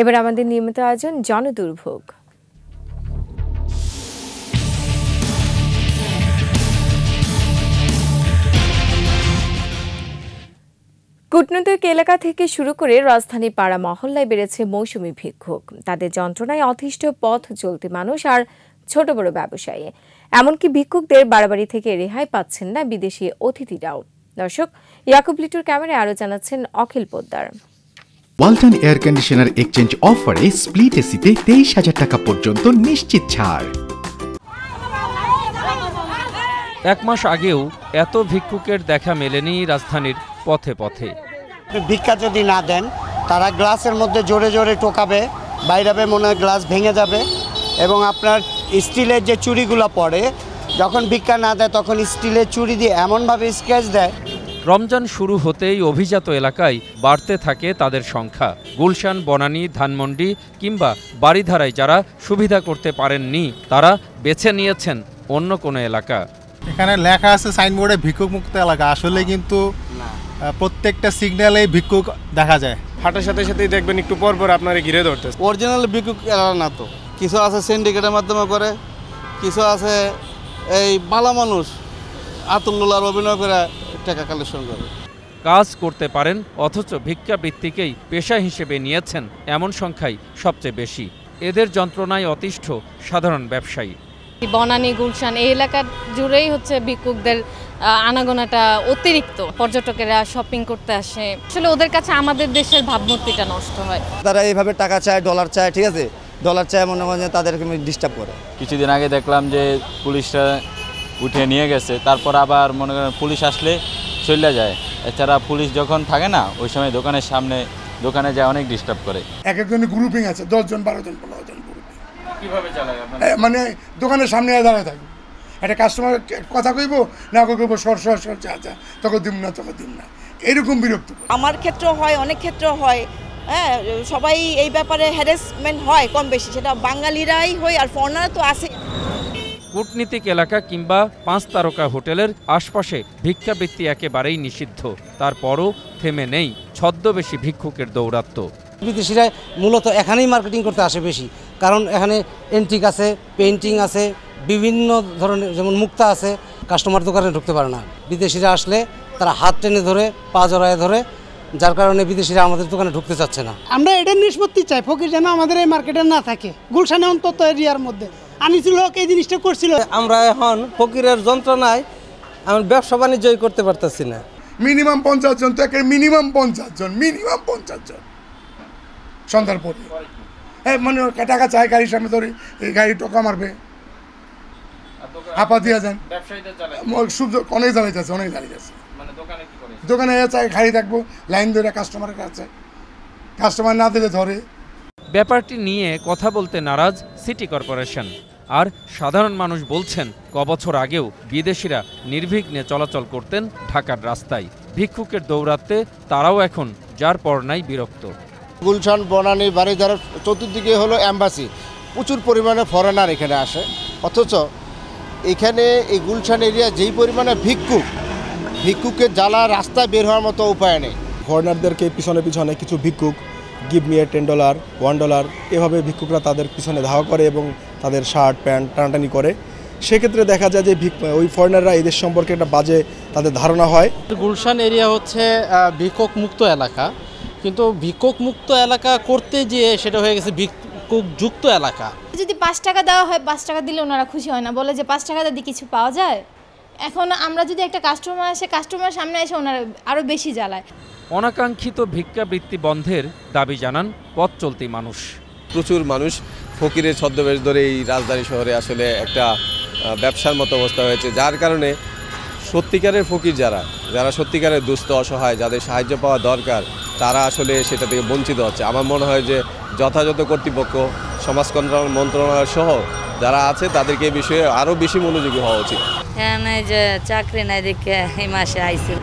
এবার আমাদের নিয়মিত আয়োজন জনদুর্ভোগ। কূটনৈতিক এলাকা থেকে শুরু করে রাজধানী পাড়া মহল্লায় বেড়েছে মৌসুমি ভিক্ষুক। তাদের যন্ত্রণায় অতিষ্ঠ পথ চলতি মানুষ আর ছোট বড় ব্যবসায়ী। এমনকি ভিক্ষুকদের বাড়াবাড়ি থেকে রেহাই পাচ্ছেন না বিদেশি অতিথিরাও। দর্শক, ইয়াকুব লিটুর ক্যামেরায় আরও জানাচ্ছেন Akhil Poddar. Walton air conditioner exchange অফারে স্প্লিট এসিতে তেইশ হাজার টাকা পর্যন্ত নিশ্চিত ছাড়। এক মাস আগেও এত ভিক্ষুকের দেখা মেলেনি রাজধানীর পথে পথে। ভিক্ষা যদি না দেন তারা গ্লাসের মধ্যে জোরে জোরে টোকাবে বাইরাবে মনে হয় গ্লাস ভেঙে যাবে এবং আপনার স্টিলের যে চুড়িগুলো পড়ে যখন ভিক্ষা না দেয় তখন স্টিলের চুড়ি দিয়ে এমনভাবে স্কেচ দেয় রমজান শুরু হতেই অভিজাত এলাকায় বাড়তে থাকে তাদের সংখ্যা। গুলশান বনানী ধানমন্ডি কিংবা বাড়িধারায় যারা সুবিধা করতে পারেননি তারা বেছে নিয়েছেন অন্য কোনো এলাকা। এখানে লেখা আছে সাইনবোর্ডে ভিক্ষুক মুক্ত এলাকা। আসলে কিন্তু প্রত্যেকটা সিগন্যালেই ভিক্ষুক দেখা যায়। হাঁটার সাথে সাথেই দেখবেন একটু পর পর আপনার ঘিরে ধরতে অরিজিনাল ভিক্ষুক এলাকা না তো। কিছু আছে সিন্ডিকেটের মাধ্যমে করে কিছু আছে এই বালা মানুষ। আতুল্লার অভিনয় করে টাকা কালেকশন করে। কাজ করতে পারেন অথচ ভিক্ষাবৃত্তিকেই পেশা হিসেবে নিয়েছেন এমন সংখ্যাই সবচেয়ে বেশি। এদের যন্ত্রণায় অতিষ্ঠ সাধারণ ব্যবসায়ী। বনানী গুলশান এই এলাকা জুড়েই হচ্ছে ভিক্ষুকদের আনাগোনাটা অতিরিক্ত। পর্যটকেরা শপিং করতে আসে। আসলে ওদের কাছে আমাদের দেশের ভাবমূর্তিটা নষ্ট হয়। তারা এইভাবে টাকা চায় ডলার চায় ঠিক আছে? ডলার চায় মনে হয় তাদেরকে ডিস্টার্ব করে। কিছুদিন আগে দেখলাম যে পুলিশরা উঠে নিয়ে গেছে। তারপর আবার মনে করেন পুলিশ আসলে চলে যায়। এছাড়া পুলিশ যখন থাকে না ওই সময় দোকানের সামনে দোকানে যায় অনেক ডিস্টার্ব করে। এক একজনের গ্রুপিং আছে দশজন বারো জন পনেরো জন গ্রুপিং কীভাবে চালায় মানে দোকানের সামনে দাঁড়ায় থাকবে একটা কাস্টমার কথা কইব? না কইব সর সর সর চা চা তোকে দিম না তোকে দিম না। এরকম বিরক্ত আমার ক্ষেত্রেও হয় অনেক ক্ষেত্রেও হয়। হ্যাঁ সবাই এই ব্যাপারে হ্যারাসমেন্ট হয় কম বেশি। সেটা বাঙালিরাই হয় আর ফরেনার তো আছে কূটনীতিক এলাকা কিংবা পাঁচ তারকা হোটেলের আশপাশে ভিক্ষাবৃত্তি একেবারেই নিষিদ্ধ। তারপরও থেমে নেই ছদ্মবেশী ভিক্ষুকের দৌরাত্ম্য। বিদেশিরা মূলত এখানেই মার্কেটিং করতে আসে বেশি। কারণ এখানে এন্টিক আছে পেন্টিং আছে বিভিন্ন ধরনের যেমন মুক্তা আছে কাস্টমার দোকানে ঢুকতে পারে না। বিদেশিরা আসলে তারা হাত টেনে ধরে পা জড়ায় ধরে যার কারণে বিদেশিরা আমাদের দোকানে ঢুকতে চাচ্ছে না। আমরা এটার নিষ্পত্তি চাই ফকির যেন আমাদের এই মার্কেটে না থাকে। গুলশানে অন্তত এরিয়ার মধ্যে। আনিছিল লোক এই জিনিসটা করছিল। আমরা এখন ফকিরের যন্ত্রণায় আমরা ব্যবসা বাণিজ্যই করতে পারতেছি না। মিনিমাম পঞ্চাশ জন তো একে মিনিমাম পঞ্চাশ জন মিনিমাম পঞ্চাশ জন। সন্ধ্যার পরে। হ্যাঁ মানে টাকা চায় গাড়ির সামনে ধরে এই গাড়ি টোকা মারবে। হাপা দিয়া যান। সূর্য অনেক জ্বালাই যাচ্ছে অনেক জ্বালাই যাচ্ছে দোকানে চাই খাড়ি থাকব লাইন ধরে কাস্টমারের কাছে। কাস্টমার না দিলে ধরে। ব্যাপারটি নিয়ে কথা বলতে নারাজ সিটি কর্পোরেশন। আর সাধারণ মানুষ বলছেন কবছর আগেও বিদেশিরা নির্বিঘ্নে চলাচল করতেন ঢাকার রাস্তায়। ভিক্ষুকের দৌরাত্মে তারাও এখন যার পর নাই বিরক্ত। গুলশান বনানী বাড়িধারা চতুর্দিকে হলো অ্যাম্বাসি প্রচুর পরিমাণে ফরেনার এখানে আসে। অথচ এখানে এই গুলশান এরিয়া যেই পরিমাণে ভিক্ষুক ভিক্ষুকের জ্বালা রাস্তায় বের হওয়ার মতো উপায় নেই। ফরেনারদেরকে পিছনে পিছনে কিছু ভিক্ষুক গিভ নিয়ে টেন ডলার ওয়ান ডলার এভাবে ভিক্ষুকরা তাদের পিছনে ধাওয়া করে এবং তাদের শার্ট প্যান্ট টানাটানি করে। সেক্ষেত্রে দেখা যায় যে ভিক ওই ফরেনাররা এদের সম্পর্কে একটা বাজে তাদের ধারণা হয়। গুলশান এরিয়া হচ্ছে ভিক্ষুক মুক্ত এলাকা। কিন্তু ভিক্ষুক মুক্ত এলাকা করতে গিয়ে সেটা হয়ে গেছে ভিক্ষুক যুক্ত এলাকা। যদি পাঁচ টাকা দেওয়া হয় পাঁচ টাকা দিলে ওনারা খুশি হয় না। বলে যে পাঁচ টাকা দিয়ে কিছু পাওয়া যায়? এখন আমরা যদি একটা কাস্টমার আসে কাস্টমার সামনে এসে ওনারা আরও বেশি জ্বালায়। অনাকাঙ্ক্ষিত ভিক্ষাবৃত্তি বন্ধের দাবি জানান পথ চলতি মানুষ। প্রচুর মানুষ ফকিরের ছদ্মবেশ ধরে এই রাজধানী শহরে আসলে একটা ব্যবসার মতো অবস্থা হয়েছে যার কারণে সত্যিকারের ফকির যারা যারা সত্যিকারের দুস্থ অসহায় যাদের সাহায্য পাওয়া দরকার তারা আসলে সেটা থেকে বঞ্চিত হচ্ছে। আমার মনে হয় যে যথাযথ কর্তৃপক্ষ সমাজ কল্যাণ মন্ত্রণালয় সহ যারা আছে তাদেরকে এই বিষয়ে আরও বেশি মনোযোগী হওয়া উচিত। এখানে যে চাকরি নাই দেখে এই মাসে আইসি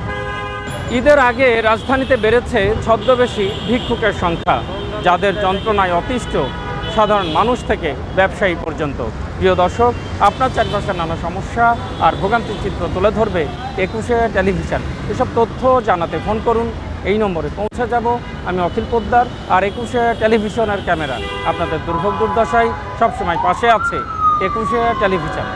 ঈদের আগে রাজধানীতে বেড়েছে ছদ্মবেশী ভিক্ষুকের সংখ্যা, যাদের যন্ত্রণায় অতিষ্ঠ সাধারণ মানুষ থেকে ব্যবসায়ী পর্যন্ত। প্রিয় দর্শক, আপনার চারপাশের নানা সমস্যা আর ভোগান্তির চিত্র তুলে ধরবে একুশে টেলিভিশন। এসব তথ্য জানাতে ফোন করুন, এই নম্বরে পৌঁছে যাব আমি অখিল পোদ্দার আর একুশে টেলিভিশনের ক্যামেরা। আপনাদের দুর্ভোগ দুর্দশায় সবসময় পাশে আছে একুশে টেলিভিশন।